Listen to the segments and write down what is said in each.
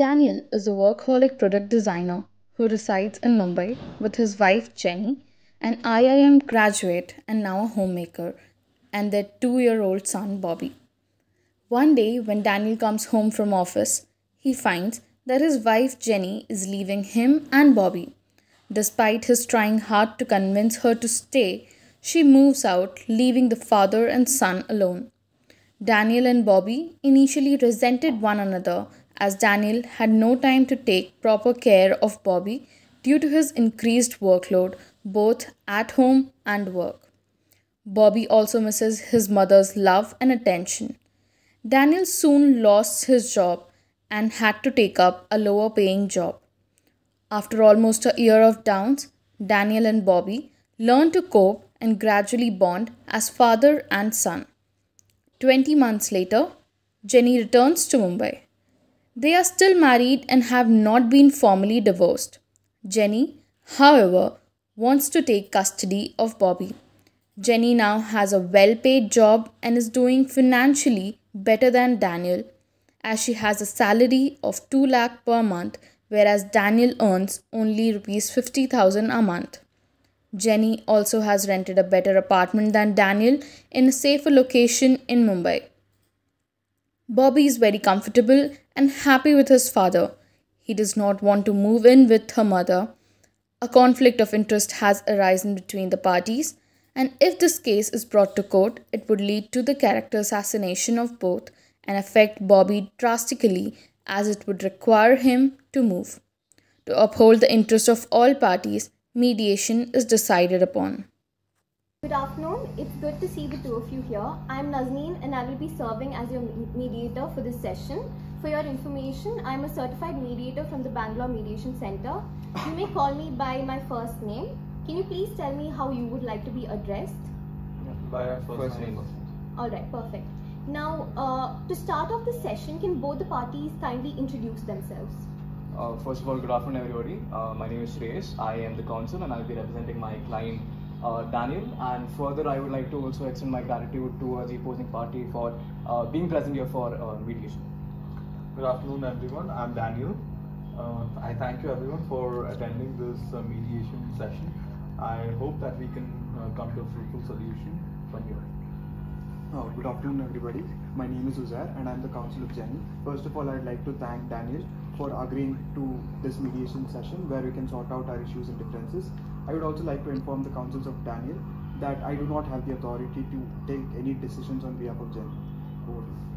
Daniel is a workaholic product designer who resides in Mumbai with his wife Jenny, an IIM graduate and now a homemaker, and their two year old son Bobby. One day, when Daniel comes home from office, he finds that his wife Jenny is leaving him and Bobby. Despite his trying hard to convince her to stay, she moves out, leaving the father and son alone. Daniel and Bobby initially resented one another as Daniel had no time to take proper care of Bobby due to his increased workload both at home and work. Bobby also misses his mother's love and attention. Daniel soon lost his job and had to take up a lower paying job. After almost a year of downs, Daniel and Bobby learn to cope and gradually bond as father and son. 20 months later, Jenny returns to Mumbai. They are still married and have not been formally divorced. Jenny, however, wants to take custody of Bobby. Jenny now has a well paid job and is doing financially better than Daniel as she has a salary of 2 lakh per month whereas Daniel earns only rupees 50,000 a month. Jenny also has rented a better apartment than Daniel in a safer location in Mumbai. Bobby is very comfortable and happy with his father. He does not want to move in with her mother. A conflict of interest has arisen between the parties, and if this case is brought to court, it would lead to the character assassination of both and affect Bobby drastically as it would require him to move. To uphold the interest of all parties, mediation is decided upon. Good afternoon. It's good to see the two of you here. I'm Nazneen and I will be serving as your mediator for this session. For your information, I'm a certified mediator from the Bangalore Mediation Center. You may call me by my first name. Can you please tell me how you would like to be addressed? By our first, name. Alright, perfect. Now, uh, to start off the session, can both the parties kindly introduce themselves? Uh, first of all, good afternoon, everybody. Uh, my name is Shreyas. I am the counsel and I'll be representing my client uh, Daniel. And further, I would like to also extend my gratitude towards the opposing party for uh, being present here for uh, mediation. Good afternoon, everyone. I'm Daniel. Uh, I thank you, everyone, for attending this uh, mediation session. I hope that we can uh, come to a fruitful solution from here. Uh, good afternoon, everybody. My name is Uzair, and I'm the counsel of Jenny. First of all, I'd like to thank Daniel for agreeing to this mediation session where we can sort out our issues and differences. I would also like to inform the counsels of Daniel that I do not have the authority to take any decisions on behalf of Jenny. Over.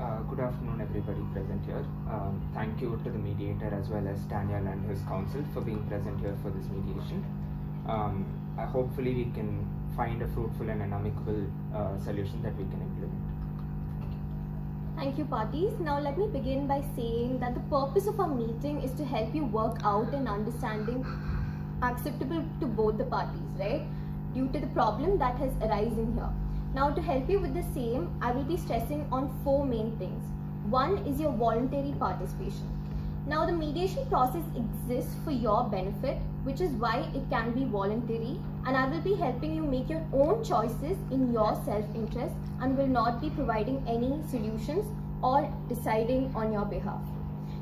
Uh, good afternoon, everybody present here. Um, thank you to the mediator as well as Daniel and his counsel for being present here for this mediation. Um, uh, hopefully, we can find a fruitful and an amicable uh, solution that we can implement. Thank you, parties. Now, let me begin by saying that the purpose of our meeting is to help you work out an understanding acceptable to both the parties, right? Due to the problem that has arisen here. Now, to help you with the same, I will be stressing on four main things. One is your voluntary participation. Now, the mediation process exists for your benefit, which is why it can be voluntary, and I will be helping you make your own choices in your self interest and will not be providing any solutions or deciding on your behalf.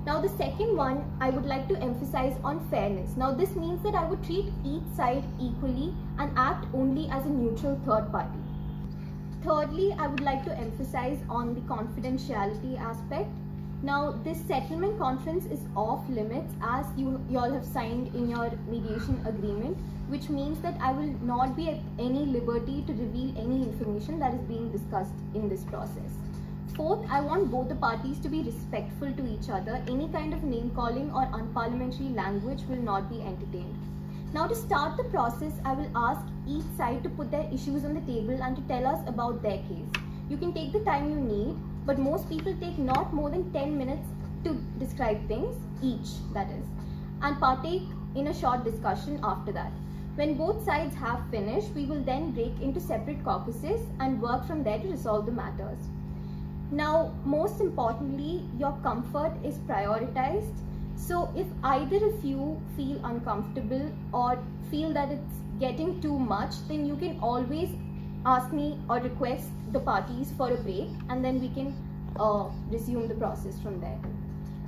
Now, the second one, I would like to emphasize on fairness. Now, this means that I would treat each side equally and act only as a neutral third party. Thirdly, I would like to emphasize on the confidentiality aspect. Now, this settlement conference is off limits as you, you all have signed in your mediation agreement, which means that I will not be at any liberty to reveal any information that is being discussed in this process. Fourth, I want both the parties to be respectful to each other. Any kind of name calling or unparliamentary language will not be entertained. Now to start the process, I will ask each side to put their issues on the table and to tell us about their case. You can take the time you need, but most people take not more than 10 minutes to describe things, each that is, and partake in a short discussion after that. When both sides have finished, we will then break into separate caucuses and work from there to resolve the matters. Now, most importantly, your comfort is prioritized. So if either of you feel uncomfortable or feel that it's getting too much, then you can always ask me or request the parties for a break and then we can uh, resume the process from there.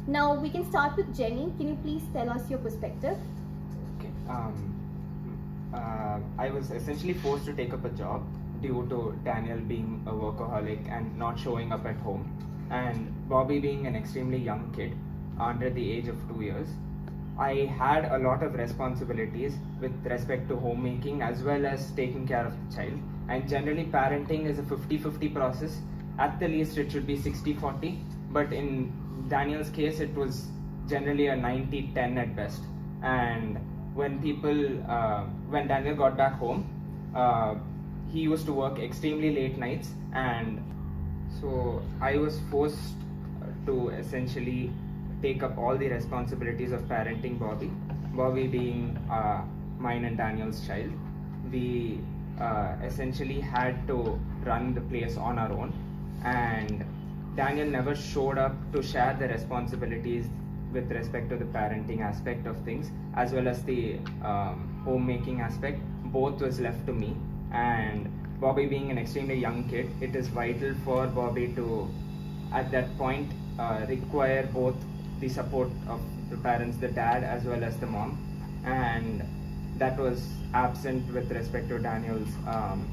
Now we can start with Jenny. Can you please tell us your perspective? Okay. Um, uh, I was essentially forced to take up a job due to Daniel being a workaholic and not showing up at home, and Bobby being an extremely young kid under the age of two years. I had a lot of responsibilities with respect to homemaking as well as taking care of the child. And generally, parenting is a 50 50 process. At the least, it should be 60 40. But in Daniel's case, it was generally a 90 10 at best. And when people, uh, when Daniel got back home, uh, he used to work extremely late nights. And so I was forced to essentially take up all the responsibilities of parenting Bobby. Bobby being uh, mine and Daniel's child. We uh, essentially had to run the place on our own, and Daniel never showed up to share the responsibilities with respect to the parenting aspect of things as well as the um, homemaking aspect. Both was left to me, and Bobby being an extremely young kid, it is vital for Bobby to, at that point, uh, require both the support of the parents, the dad as well as the mom, and that was absent with respect to Daniel's um,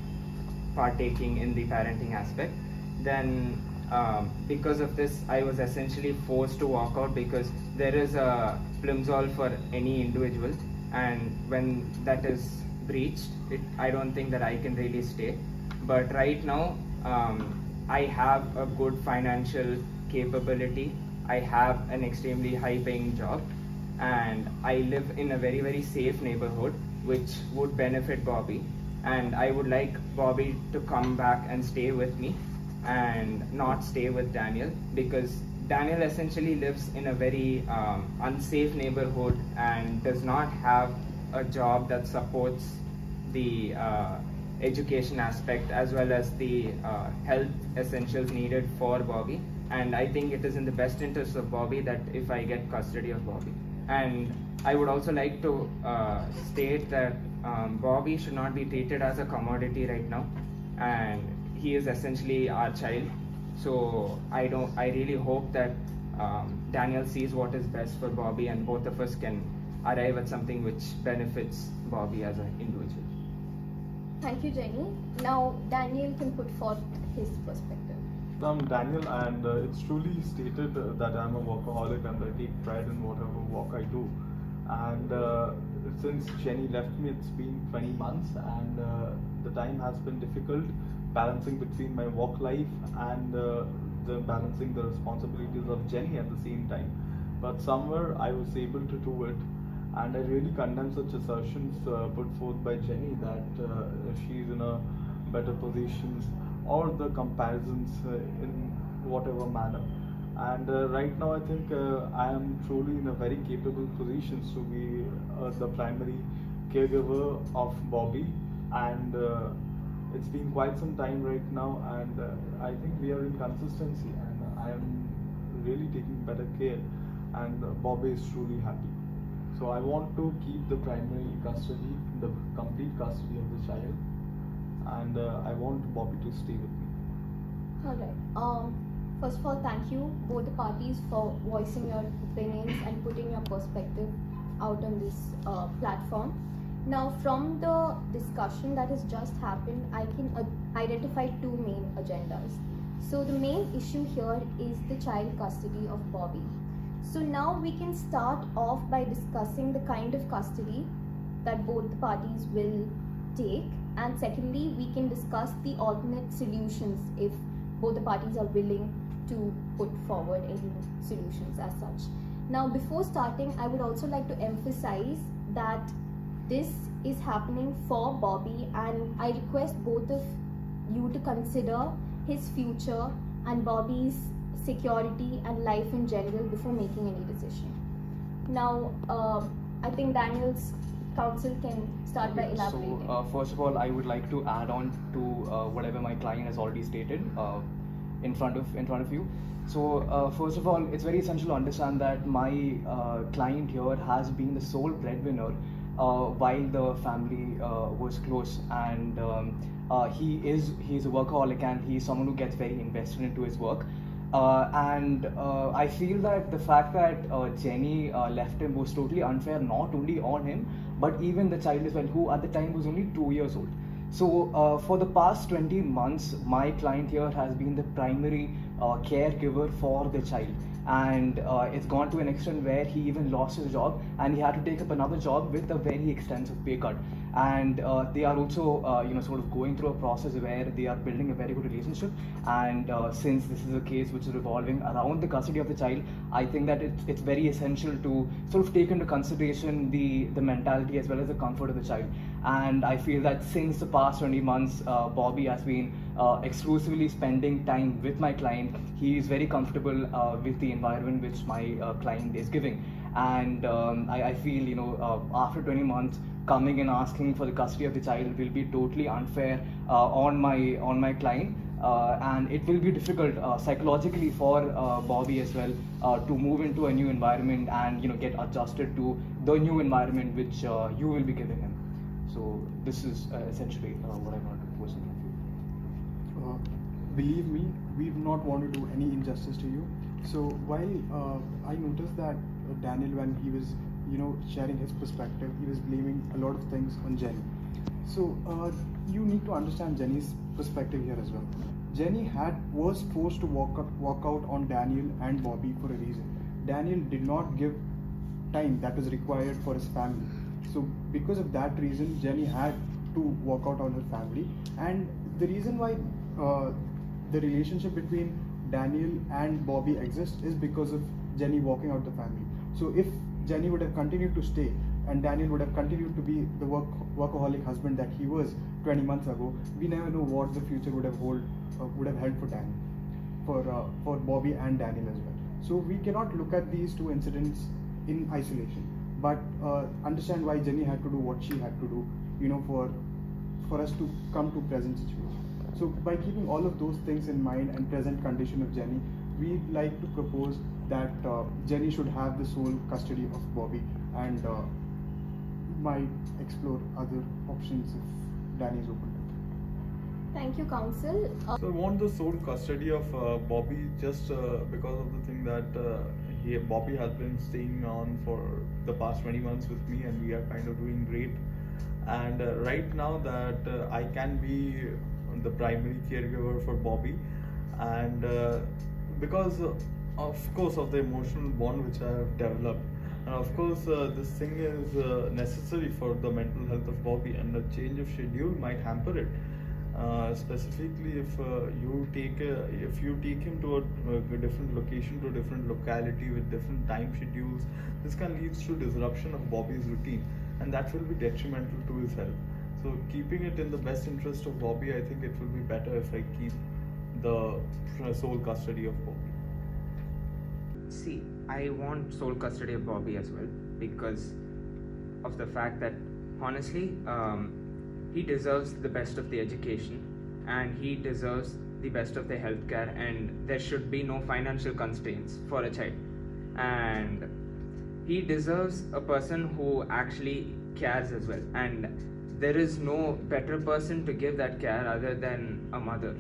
partaking in the parenting aspect. Then, um, because of this, I was essentially forced to walk out because there is a plimsoll for any individual, and when that is breached, it, I don't think that I can really stay. But right now, um, I have a good financial capability I have an extremely high paying job and I live in a very, very safe neighborhood which would benefit Bobby. And I would like Bobby to come back and stay with me and not stay with Daniel because Daniel essentially lives in a very um, unsafe neighborhood and does not have a job that supports the uh, education aspect as well as the uh, health essentials needed for Bobby and I think it is in the best interest of Bobby that if I get custody of Bobby. And I would also like to uh, state that um, Bobby should not be treated as a commodity right now, and he is essentially our child. So I don't. I really hope that um, Daniel sees what is best for Bobby, and both of us can arrive at something which benefits Bobby as an individual. Thank you, Jenny. Now Daniel can put forth his perspective. I'm Daniel, and uh, it's truly stated uh, that I'm a workaholic and I take pride in whatever work I do. And uh, since Jenny left me, it's been 20 months, and uh, the time has been difficult balancing between my work life and uh, the balancing the responsibilities of Jenny at the same time. But somewhere I was able to do it, and I really condemn such assertions uh, put forth by Jenny that she's in a better position or the comparisons uh, in whatever manner. And uh, right now, I think uh, I am truly in a very capable position to be the primary caregiver of Bobby, and it's been quite some time right now, and I think we are in consistency, and I am really taking better care, and Bobby is truly happy. So I want to keep the primary custody, the complete custody of the child, and uh, I want Bobby to stay with me. Alright. Um, first of all, thank you both the parties for voicing your opinions and putting your perspective out on this uh, platform. Now, from the discussion that has just happened, I can uh, identify two main agendas. So, the main issue here is the child custody of Bobby. So, now we can start off by discussing the kind of custody that both the parties will take and secondly we can discuss the alternate solutions if both the parties are willing to put forward any solutions as such. Now before starting i would also like to emphasize that this is happening for bobby and i request both of you to consider his future and bobby's security and life in general before making any decision. Now uh, i think daniel's counsel can start by elaborating. So, uh, first of all, I would like to add on to uh, whatever my client has already stated uh, in front of in front of you. So, uh, first of all, it's very essential to understand that my uh, client here has been the sole breadwinner uh, while the family was close, and um, he is he's a workaholic and he's someone who gets very invested into his work Uh, and uh, I feel that the fact that uh, Jenny uh, left him was totally unfair, not only on him, but even the child as well, who at the time was only two years old. So, uh, for the past 20 months, my client here has been the primary uh, caregiver for the child. And uh, it's gone to an extent where he even lost his job and he had to take up another job with a very extensive pay cut. And uh, they are also uh, you know sort of going through a process where they are building a very good relationship. And uh, since this is a case which is revolving around the custody of the child i think that it's, it's very essential to sort of take into consideration the the mentality as well as the comfort of the child. And i feel that since the past 20 months uh, bobby has been uh, exclusively spending time with my client he is very comfortable uh, with the environment which my client is giving and um, I, I, feel you know after 20 months coming and asking for the custody of the child will be totally unfair uh, on my on my client. Uh, and it will be difficult uh, psychologically for uh, Bobby as well uh, to move into a new environment and you know get adjusted to the new environment which uh, you will be giving him. So this is essentially what I wanted to pose in front of you. Believe me, we do not want to do any injustice to you. So while I noticed that Daniel, when he was you know sharing his perspective he was blaming a lot of things on jenny. So uh, you need to understand jenny's perspective here as well. Jenny had was forced to walk up, walk out on daniel and bobby for a reason. Daniel did not give time that was required for his family. So because of that reason jenny had to walk out on her family. And the reason why uh, the relationship between daniel and bobby exists is because of jenny walking out the family so if Jenny would have continued to stay and Daniel would have continued to be the work, workaholic husband that he was 20 months ago, we never know what the future would have hold uh, would have held for Daniel, for uh, for Bobby and Daniel as well. So we cannot look at these two incidents in isolation, but uh, understand why Jenny had to do what she had to do, you know, for for us to come to present situation. So by keeping all of those things in mind and present condition of Jenny, we'd like to propose that uh, Jenny should have the sole custody of Bobby and uh, might explore other options if Danny is open to it. Thank you, Counsel. Uh, so I want the sole custody of uh, Bobby just uh, because of the thing that uh, he, Bobby has been staying on for the past 20 months with me and we are kind of doing great. And right now that I can be the primary caregiver for Bobby. And because of course of the emotional bond which I have developed. And of course uh, this thing is uh, necessary for the mental health of Bobby and a change of schedule might hamper it. Uh, specifically if uh, you take a, if you take him to a, a, different location to a different locality with different time schedules this can lead to disruption of Bobby's routine and that will be detrimental to his health so keeping it in the best interest of Bobby I think it will be better if I keep the sole custody of Bobby See, I want sole custody of Bobby as well because of the fact that honestly, um, he deserves the best of the education and he deserves the best of the healthcare, and there should be no financial constraints for a child. And he deserves a person who actually cares as well. And there is no better person to give that care other than a mother.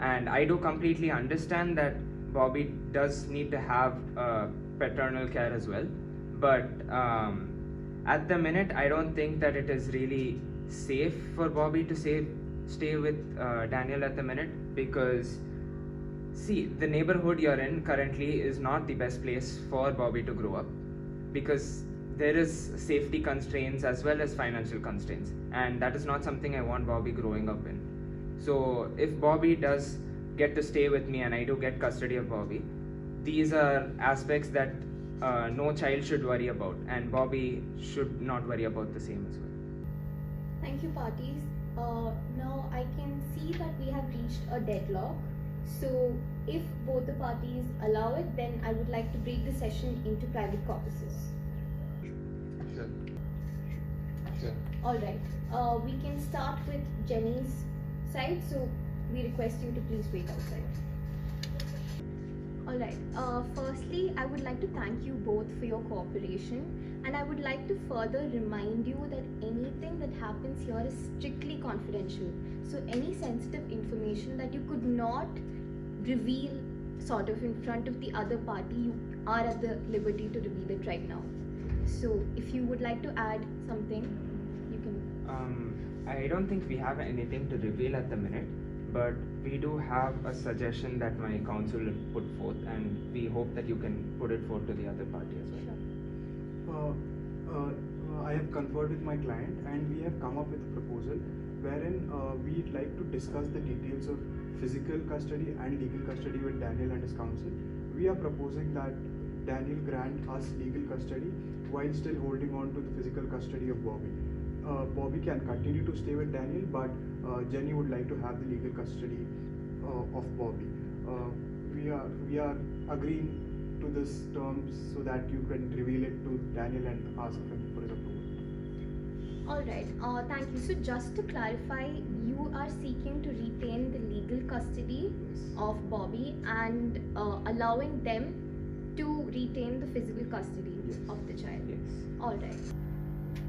And I do completely understand that Bobby does need to have uh, paternal care as well. But um, at the minute, I don't think that it is really safe for Bobby to stay with uh, Daniel at the minute because, see, the neighborhood you're in currently is not the best place for Bobby to grow up because there is safety constraints as well as financial constraints, and that is not something I want Bobby growing up in. So, if Bobby does get to stay with me and I do get custody of Bobby. These are aspects that uh, no child should worry about, and Bobby should not worry about the same as well. Thank you, parties. Uh, now I can see that we have reached a deadlock. So, if both the parties allow it, then I would like to break the session into private caucuses. Sure. All right. Uh, we can start with Jenny's side. So, we request you to please wait outside. Alright, uh, firstly, I would like to thank you both for your cooperation and I would like to further remind you that anything that happens here is strictly confidential. So any sensitive information that you could not reveal sort of in front of the other party, you are at the liberty to reveal it right now. So, if you would like to add something, you can. Um, I don't think we have anything to reveal at the minute, but we do have a suggestion that my counsel put forth, and we hope that you can put it forth to the other party as well. Uh, uh, I have conferred with my client and we have come up with a proposal wherein uh, we'd like to discuss the details of physical custody and legal custody with Daniel and his counsel. We are proposing that Daniel grant us legal custody while still holding on to the physical custody of Bobby. Uh, Bobby can continue to stay with Daniel, but uh, Jenny would like to have the legal custody uh, of Bobby. Uh, we are we are agreeing to this terms so that you can reveal it to Daniel and ask him for his approval. Alright, uh, thank you. So, just to clarify, you are seeking to retain the legal custody of Bobby and uh, allowing them to retain the physical custody Yes. of the child. Yes. Alright.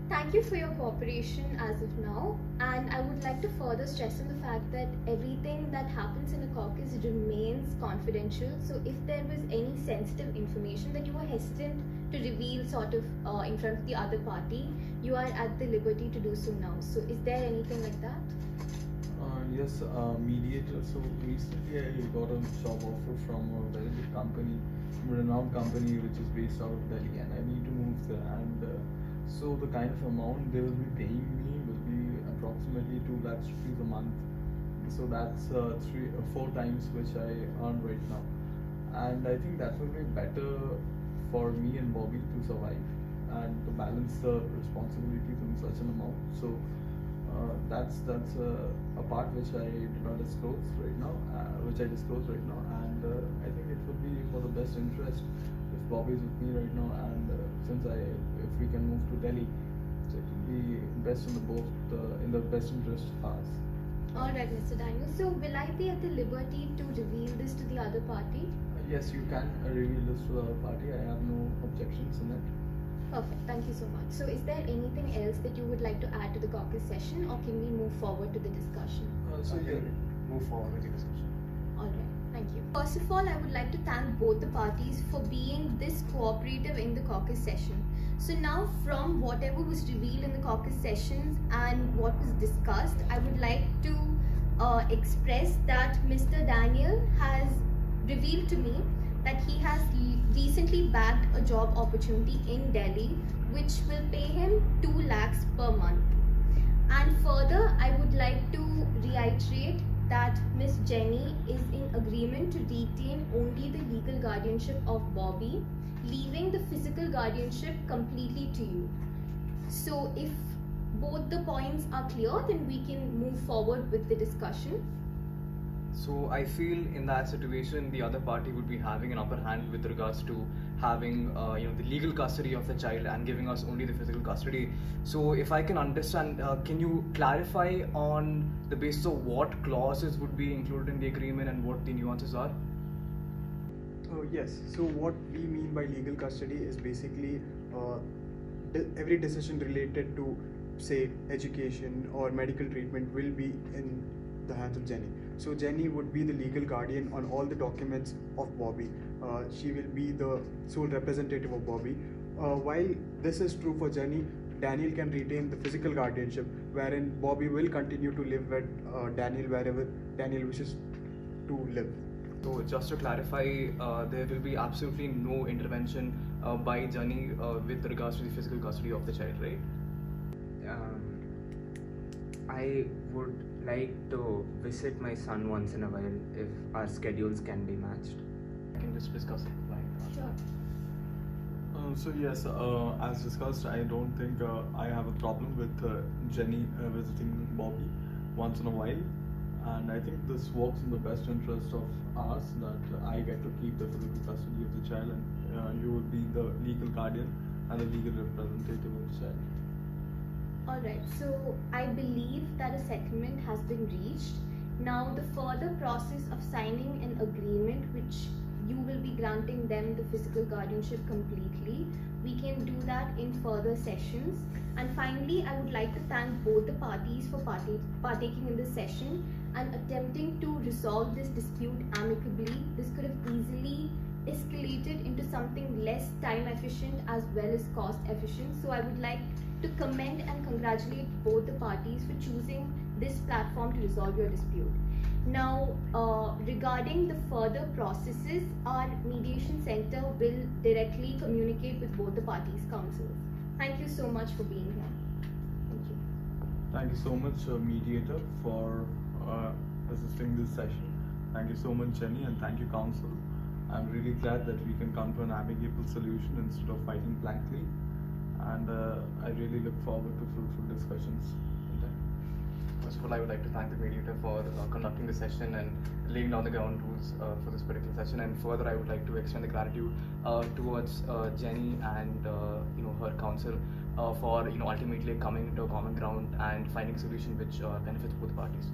Thank you for your cooperation as of now, and I would like to further stress on the fact that everything that happens in a caucus remains confidential. So, if there was any sensitive information that you were hesitant to reveal, sort of uh, in front of the other party, you are at the liberty to do so now. So, is there anything like that? Yes, uh, mediator. So recently I got a job offer from a very big company, renowned company which is based out of Delhi, and I need to move there. And uh, so the kind of amount they will be paying me will be approximately two lakhs rupees a month. So that's uh, three, uh, four times which I earn right now, and I think that will be better for me and Bobby to survive and to balance the responsibilities in such an amount. So. Uh, that's that's uh, a part which I do not disclose right now, uh, which I disclose right now, and uh, I think it would be for the best interest if Bobby is with me right now, and uh, since I if we can move to Delhi, so it would be best in the both uh, in the best interest of us. Alright, Mr. Daniel. So, will I be at the liberty to reveal this to the other party? Uh, yes, you can uh, reveal this to the other party. I have no objections in it. Perfect. Thank you so much. So, is there anything else that you would like to add to the caucus session, or can we move forward to the discussion? Uh, so Okay, yeah, move forward with the discussion. Alright, thank you. First of all, I would like to thank both the parties for being this cooperative in the caucus session. So, now from whatever was revealed in the caucus sessions and what was discussed, I would like to uh, express that Mr. Daniel has revealed to me that he has recently bagged a job opportunity in Delhi which will pay him 2 lakhs per month. And further, I would like to reiterate that Miss Jenny is in agreement to retain only the legal guardianship of Bobby, leaving the physical guardianship completely to you. So, if both the points are clear, then we can move forward with the discussion. So I feel in that situation, the other party would be having an upper hand with regards to having, uh, you know, the legal custody of the child and giving us only the physical custody. So if I can understand, uh, can you clarify on the basis of what clauses would be included in the agreement and what the nuances are? Uh, yes. So what we mean by legal custody is basically uh, every decision related to, say, education or medical treatment will be in the hands of Jenny. So Jenny would be the legal guardian on all the documents of Bobby. Uh, she will be the sole representative of Bobby. Uh, while this is true for Jenny, Daniel can retain the physical guardianship, wherein Bobby will continue to live with uh, Daniel wherever Daniel wishes to live. So just to clarify, uh, there will be absolutely no intervention uh, by Jenny uh, with regards to the physical custody of the child, right? Um, I would like to visit my son once in a while if our schedules can be matched. I can just discuss it. Right? Sure. Uh, so yes, uh, as discussed, I don't think uh, I have a problem with uh, Jenny uh, visiting Bobby once in a while, and I think this works in the best interest of us that I get to keep the physical custody of the child, and uh, you would be the legal guardian and the legal representative of the child. Alright, so I believe that a settlement has been reached. Now, the further process of signing an agreement which you will be granting them the physical guardianship completely. We can do that in further sessions. And finally, I would like to thank both the parties for party- partaking in this session and attempting to resolve this dispute amicably. This could have easily escalated into something less time efficient as well as cost efficient. So I would like to commend and congratulate both the parties for choosing this platform to resolve your dispute. Now, uh, regarding the further processes, our mediation center will directly communicate with both the parties' counsels. Thank you so much for being here. Thank you. Thank you so much, uh, mediator, for uh, assisting this session. Thank you so much, Jenny, and thank you, counsel. I'm really glad that we can come to an amicable solution instead of fighting blankly. And uh, I really look forward to fruitful discussions. First of all, I would like to thank the mediator for uh, conducting the session and laying down the ground rules uh, for this particular session. And further, I would like to extend the gratitude uh, towards uh, Jenny and uh, you know her counsel uh, for you know ultimately coming to a common ground and finding a solution which benefits both parties.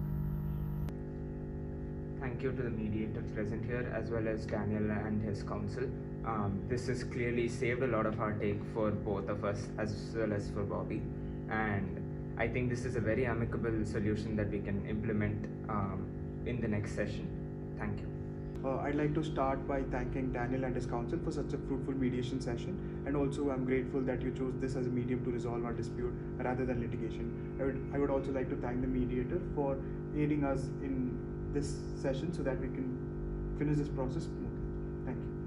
Thank you to the mediator present here as well as Daniel and his counsel. Um, this has clearly saved a lot of heartache for both of us as well as for Bobby. And I think this is a very amicable solution that we can implement um, in the next session. Thank you. Uh, I'd like to start by thanking Daniel and his counsel for such a fruitful mediation session, and also I'm grateful that you chose this as a medium to resolve our dispute rather than litigation. I would, I would also like to thank the mediator for aiding us in this session so that we can finish this process smoothly. Thank you.